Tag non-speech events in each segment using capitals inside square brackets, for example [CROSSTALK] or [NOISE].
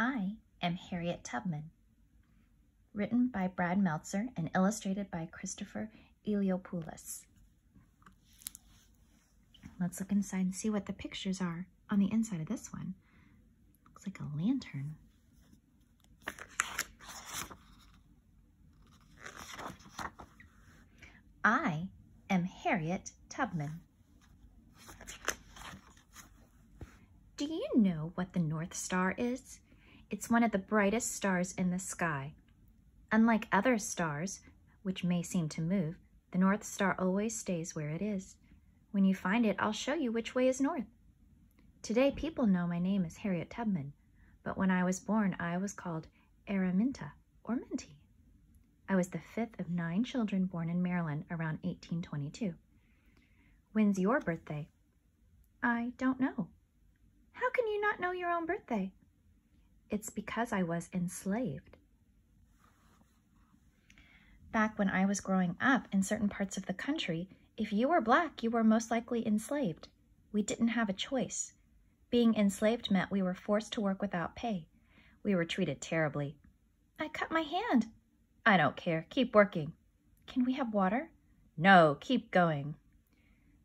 I am Harriet Tubman. Written by Brad Meltzer and illustrated by Christopher Eliopoulos. Let's look inside and see what the pictures are on the inside of this one. Looks like a lantern. I am Harriet Tubman. Do you know what the North Star is? It's one of the brightest stars in the sky. Unlike other stars, which may seem to move, the North Star always stays where it is. When you find it, I'll show you which way is north. Today, people know my name is Harriet Tubman, but when I was born, I was called Araminta, or Minty. I was the fifth of nine children born in Maryland around 1822. When's your birthday? I don't know. How can you not know your own birthday? It's because I was enslaved. Back when I was growing up in certain parts of the country, if you were black, you were most likely enslaved. We didn't have a choice. Being enslaved meant we were forced to work without pay. We were treated terribly. I cut my hand. I don't care. Keep working. Can we have water? No, keep going.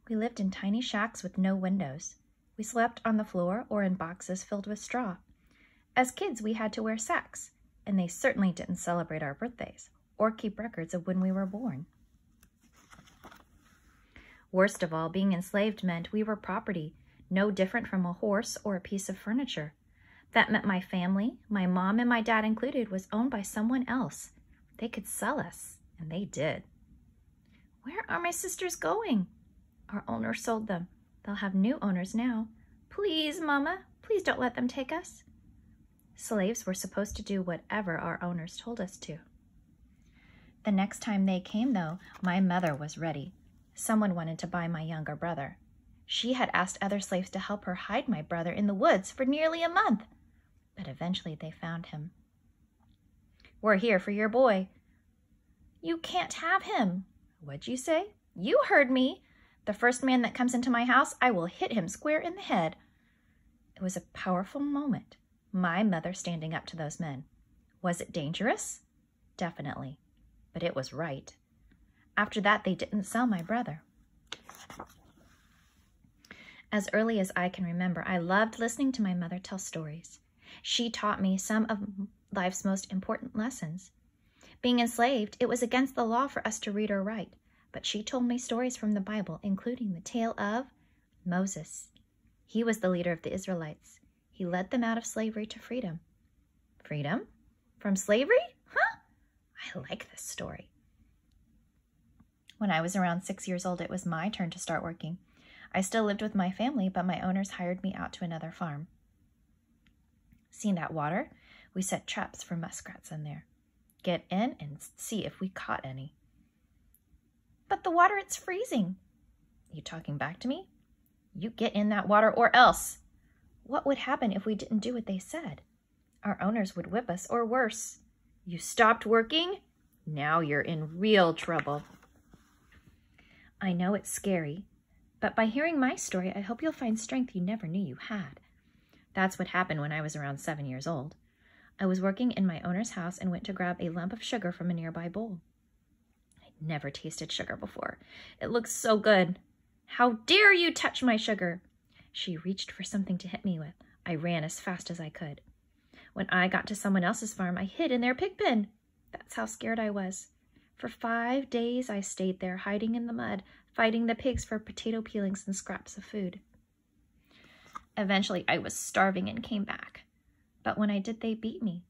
We lived in tiny shacks with no windows. We slept on the floor or in boxes filled with straw. As kids, we had to wear sacks, and they certainly didn't celebrate our birthdays or keep records of when we were born. Worst of all, being enslaved meant we were property, no different from a horse or a piece of furniture. That meant my family, my mom and my dad included, was owned by someone else. They could sell us, and they did. Where are my sisters going? Our owner sold them. They'll have new owners now. Please, Mama, please don't let them take us. Slaves were supposed to do whatever our owners told us to. The next time they came, though, my mother was ready. Someone wanted to buy my younger brother. She had asked other slaves to help her hide my brother in the woods for nearly a month, but eventually they found him. We're here for your boy. You can't have him. What'd you say? You heard me. The first man that comes into my house, I will hit him square in the head. It was a powerful moment, my mother standing up to those men. Was it dangerous? Definitely, but it was right. After that, they didn't sell my brother. As early as I can remember, I loved listening to my mother tell stories. She taught me some of life's most important lessons. Being enslaved, it was against the law for us to read or write but she told me stories from the Bible, including the tale of Moses. He was the leader of the Israelites. He led them out of slavery to freedom. Freedom? From slavery? Huh? I like this story. When I was around six years old, it was my turn to start working. I still lived with my family, but my owners hired me out to another farm. Seeing that water, we set traps for muskrats in there. Get in and see if we caught any. But the water, it's freezing. You talking back to me? You get in that water or else. What would happen if we didn't do what they said? Our owners would whip us or worse. You stopped working? Now you're in real trouble. I know it's scary, but by hearing my story, I hope you'll find strength you never knew you had. That's what happened when I was around seven years old. I was working in my owner's house and went to grab a lump of sugar from a nearby bowl I'd never tasted sugar before. It looks so good. How dare you touch my sugar? She reached for something to hit me with. I ran as fast as I could. When I got to someone else's farm, I hid in their pig pen. That's how scared I was. For five days, I stayed there, hiding in the mud, fighting the pigs for potato peelings and scraps of food. Eventually, I was starving and came back. But when I did, they beat me.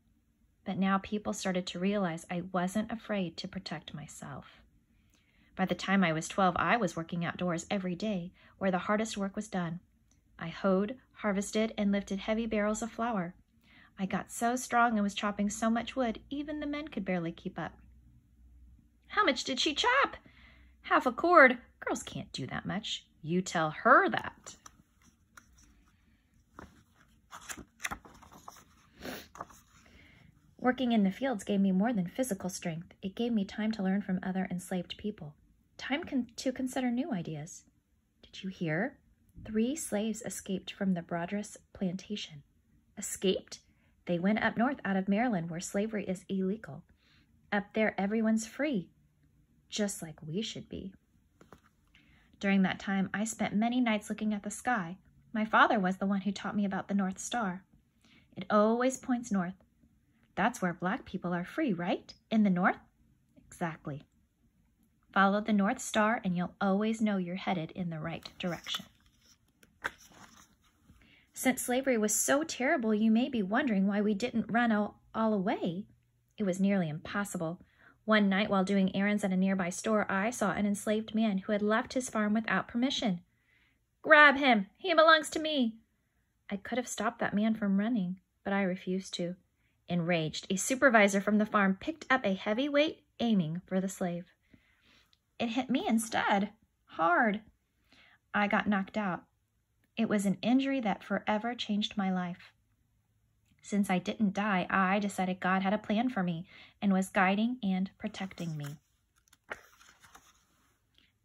But now people started to realize I wasn't afraid to protect myself. By the time I was 12, I was working outdoors every day where the hardest work was done. I hoed, harvested, and lifted heavy barrels of flour. I got so strong and was chopping so much wood, even the men could barely keep up. How much did she chop? Half a cord. Girls can't do that much. You tell her that. Working in the fields gave me more than physical strength. It gave me time to learn from other enslaved people time con to consider new ideas. Did you hear? Three slaves escaped from the Brodess plantation. Escaped? They went up north out of Maryland where slavery is illegal. Up there, everyone's free, just like we should be. During that time, I spent many nights looking at the sky. My father was the one who taught me about the North Star. It always points north. That's where black people are free, right? In the north? Exactly. Follow the North Star and you'll always know you're headed in the right direction. Since slavery was so terrible, you may be wondering why we didn't run all, all away. It was nearly impossible. One night while doing errands at a nearby store, I saw an enslaved man who had left his farm without permission. Grab him! He belongs to me! I could have stopped that man from running, but I refused to. Enraged, a supervisor from the farm picked up a heavy weight, aiming for the slave. It hit me instead, hard. I got knocked out. It was an injury that forever changed my life. Since I didn't die, I decided God had a plan for me and was guiding and protecting me.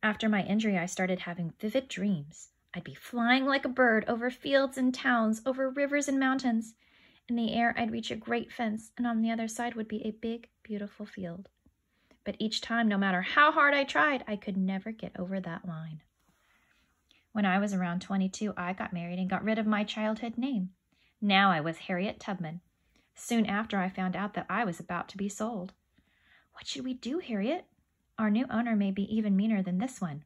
After my injury, I started having vivid dreams. I'd be flying like a bird over fields and towns, over rivers and mountains. In the air, I'd reach a great fence, and on the other side would be a big, beautiful field. But each time, no matter how hard I tried, I could never get over that line. When I was around 22, I got married and got rid of my childhood name. Now I was Harriet Tubman. Soon after, I found out that I was about to be sold. What should we do, Harriet? Our new owner may be even meaner than this one.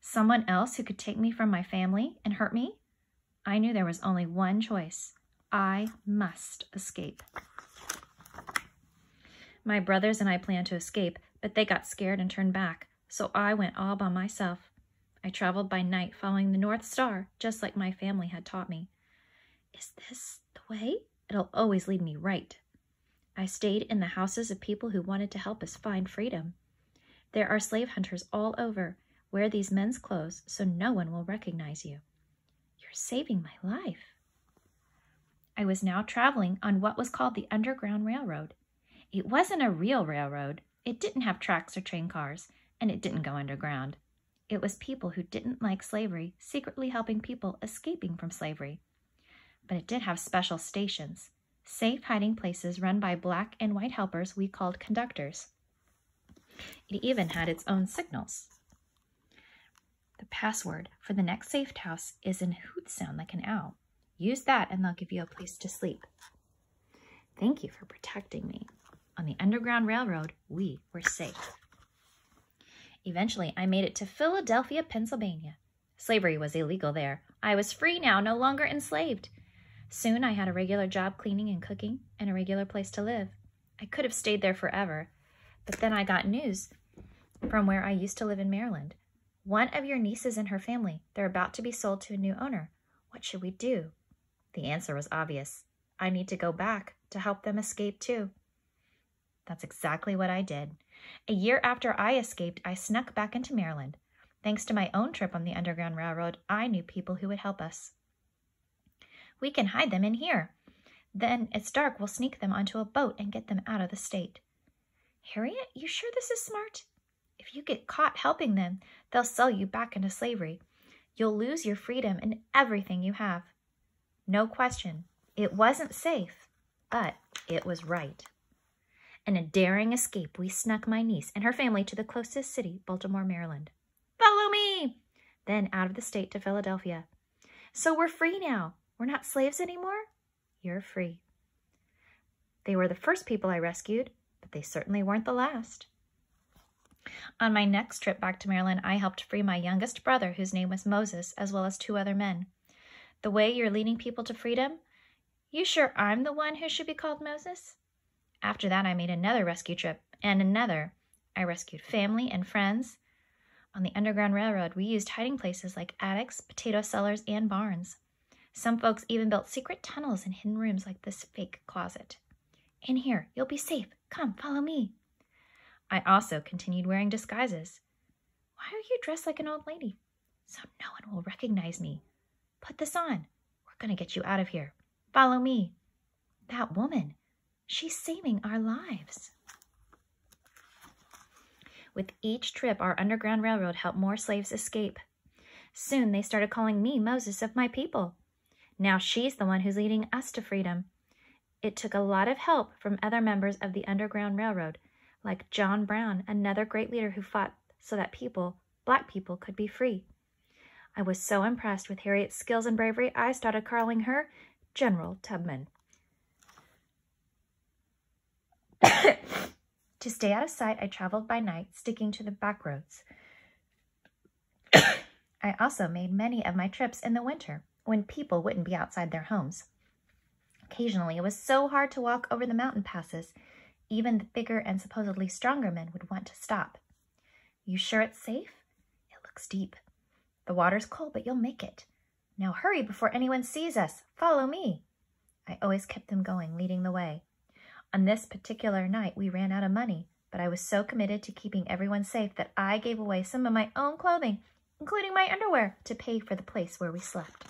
Someone else who could take me from my family and hurt me? I knew there was only one choice. I must escape. My brothers and I planned to escape, but they got scared and turned back, so I went all by myself. I traveled by night following the North Star, just like my family had taught me. Is this the way? It'll always lead me right. I stayed in the houses of people who wanted to help us find freedom. There are slave hunters all over. Wear these men's clothes so no one will recognize you. You're saving my life. I was now traveling on what was called the Underground Railroad. It wasn't a real railroad. It didn't have tracks or train cars, and it didn't go underground. It was people who didn't like slavery secretly helping people escaping from slavery. But it did have special stations, safe hiding places run by black and white helpers we called conductors. It even had its own signals. The password for the next safe house is an hoot sound like an owl. Use that and they'll give you a place to sleep. Thank you for protecting me. On the Underground Railroad, we were safe. Eventually, I made it to Philadelphia, Pennsylvania. Slavery was illegal there. I was free now, no longer enslaved. Soon I had a regular job cleaning and cooking and a regular place to live. I could have stayed there forever, but then I got news from where I used to live in Maryland. One of your nieces and her family, they're about to be sold to a new owner. What should we do? The answer was obvious. I need to go back to help them escape too. That's exactly what I did. A year after I escaped, I snuck back into Maryland. Thanks to my own trip on the Underground Railroad, I knew people who would help us. We can hide them in here. Then it's dark, we'll sneak them onto a boat and get them out of the state. Harriet, you sure this is smart? If you get caught helping them, they'll sell you back into slavery. You'll lose your freedom and everything you have. No question, it wasn't safe, but it was right. In a daring escape, we snuck my niece and her family to the closest city, Baltimore, Maryland. Follow me! Then out of the state to Philadelphia. So we're free now. We're not slaves anymore? You're free. They were the first people I rescued, but they certainly weren't the last. On my next trip back to Maryland, I helped free my youngest brother, whose name was Moses, as well as two other men. The way you're leading people to freedom, you sure I'm the one who should be called Moses? After that, I made another rescue trip and another. I rescued family and friends. On the Underground Railroad, we used hiding places like attics, potato cellars, and barns. Some folks even built secret tunnels and hidden rooms like this fake closet. In here, you'll be safe. Come, follow me. I also continued wearing disguises. Why are you dressed like an old lady? So no one will recognize me. Put this on. We're going to get you out of here. Follow me. That woman. She's saving our lives. With each trip, our Underground Railroad helped more slaves escape. Soon they started calling me Moses of my people. Now she's the one who's leading us to freedom. It took a lot of help from other members of the Underground Railroad, like John Brown, another great leader who fought so that people, black people, could be free. I was so impressed with Harriet's skills and bravery, I started calling her General Tubman. To stay out of sight, I traveled by night, sticking to the back roads. [COUGHS] I also made many of my trips in the winter, when people wouldn't be outside their homes. Occasionally, it was so hard to walk over the mountain passes, even the bigger and supposedly stronger men would want to stop. You sure it's safe? It looks deep. The water's cold, but you'll make it. Now hurry before anyone sees us. Follow me. I always kept them going, leading the way. On this particular night, we ran out of money, but I was so committed to keeping everyone safe that I gave away some of my own clothing, including my underwear, to pay for the place where we slept.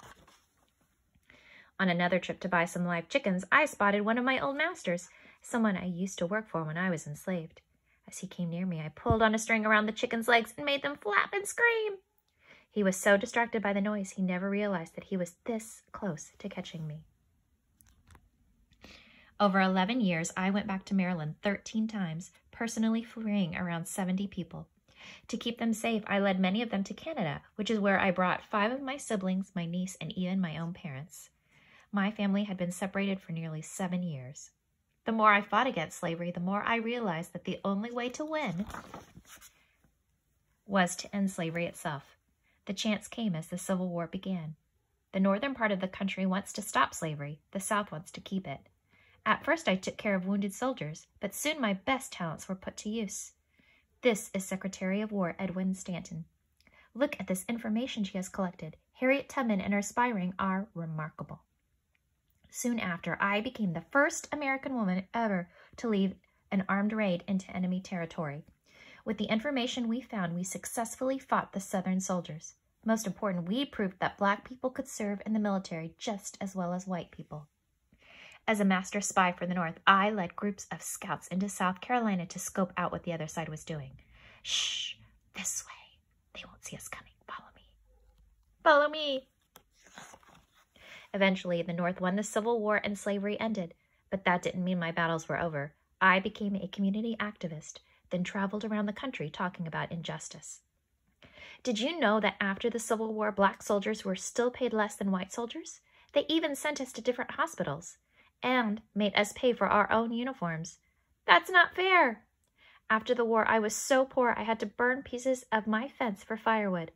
On another trip to buy some live chickens, I spotted one of my old masters, someone I used to work for when I was enslaved. As he came near me, I pulled on a string around the chicken's legs and made them flap and scream. He was so distracted by the noise, he never realized that he was this close to catching me. Over 11 years, I went back to Maryland 13 times, personally freeing around 70 people. To keep them safe, I led many of them to Canada, which is where I brought five of my siblings, my niece, and even my own parents. My family had been separated for nearly seven years. The more I fought against slavery, the more I realized that the only way to win was to end slavery itself. The chance came as the Civil War began. The northern part of the country wants to stop slavery, the south wants to keep it. At first I took care of wounded soldiers, but soon my best talents were put to use. This is Secretary of War Edwin Stanton. Look at this information she has collected. Harriet Tubman and her spy ring are remarkable. Soon after, I became the first American woman ever to lead an armed raid into enemy territory. With the information we found, we successfully fought the Southern soldiers. Most important, we proved that black people could serve in the military just as well as white people. As a master spy for the North, I led groups of scouts into South Carolina to scope out what the other side was doing. Shh, this way. They won't see us coming. Follow me. Follow me. Eventually, the North won the Civil War and slavery ended, but that didn't mean my battles were over. I became a community activist, then traveled around the country talking about injustice. Did you know that after the Civil War, black soldiers were still paid less than white soldiers? They even sent us to different hospitals and made us pay for our own uniforms. That's not fair. After the war, I was so poor I had to burn pieces of my fence for firewood.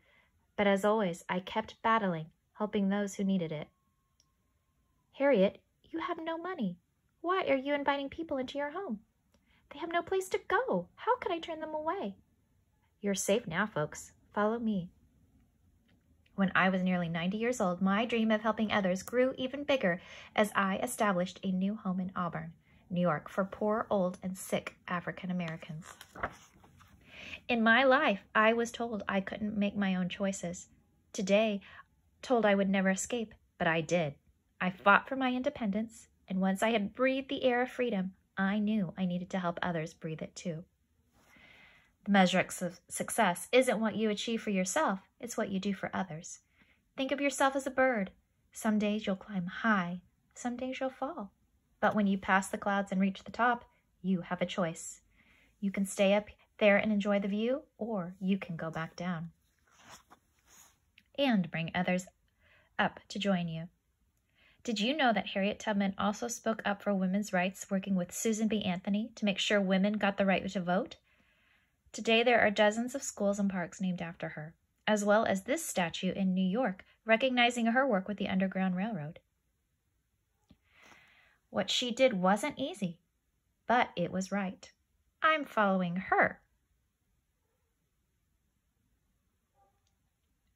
But as always, I kept battling, helping those who needed it. Harriet, you have no money. Why are you inviting people into your home? They have no place to go. How could I turn them away? You're safe now, folks. Follow me. When I was nearly 90 years old, my dream of helping others grew even bigger as I established a new home in Auburn, New York, for poor, old, and sick African Americans. In my life, I was told I couldn't make my own choices. Today, told I would never escape, but I did. I fought for my independence, and once I had breathed the air of freedom, I knew I needed to help others breathe it too. The measure of success isn't what you achieve for yourself, it's what you do for others. Think of yourself as a bird. Some days you'll climb high, some days you'll fall. But when you pass the clouds and reach the top, you have a choice. You can stay up there and enjoy the view, or you can go back down. And bring others up to join you. Did you know that Harriet Tubman also spoke up for women's rights, working with Susan B. Anthony to make sure women got the right to vote? Today, there are dozens of schools and parks named after her, as well as this statue in New York, recognizing her work with the Underground Railroad. What she did wasn't easy, but it was right. I'm following her.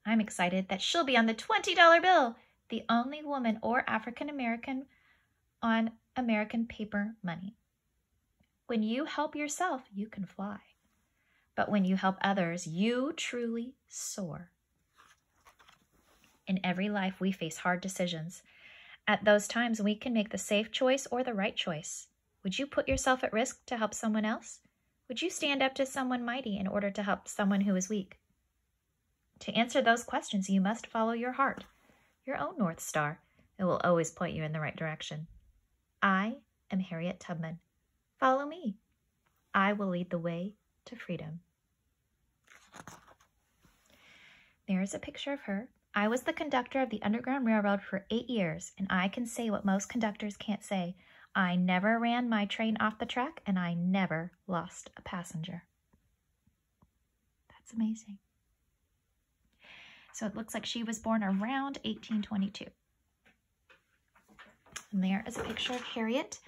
I'm excited that she'll be on the $20 bill, the only woman or African American on American paper money. When you help yourself, you can fly. But when you help others, you truly soar. In every life, we face hard decisions. At those times, we can make the safe choice or the right choice. Would you put yourself at risk to help someone else? Would you stand up to someone mighty in order to help someone who is weak? To answer those questions, you must follow your heart, your own North Star. It will always point you in the right direction. I am Harriet Tubman. Follow me. I will lead the way to freedom. There's a picture of her. I was the conductor of the Underground Railroad for eight years, and I can say what most conductors can't say. I never ran my train off the track, and I never lost a passenger. That's amazing. So it looks like she was born around 1822. And there is a picture of Harriet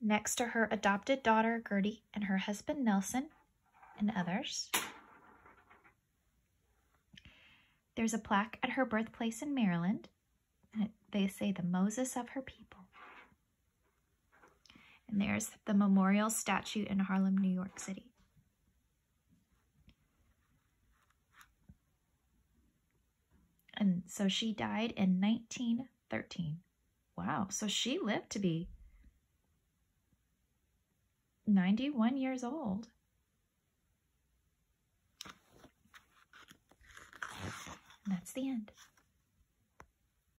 next to her adopted daughter Gertie and her husband Nelson and others. There's a plaque at her birthplace in Maryland. And they say the Moses of her people. And there's the memorial statue in Harlem, New York City. And so she died in 1913. Wow, so she lived to be 91 years old. And that's the end.